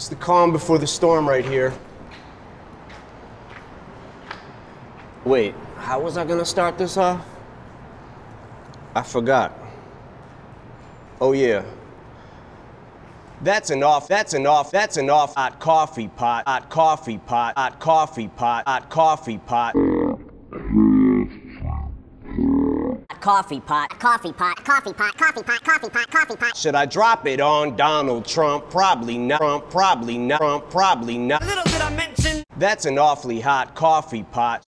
It's the calm before the storm right here. Wait, how was I gonna start this off? I forgot. Oh, yeah. That's an off, That's an off, That's an off Hot coffee pot. Hot coffee pot. Hot coffee pot. Hot coffee pot. coffee pot, coffee pot, coffee pot, coffee pot, coffee pot, coffee pot. Should I drop it on Donald Trump? Probably not. Trump, probably not. Trump, probably not. Little did I mention. That's an awfully hot coffee pot.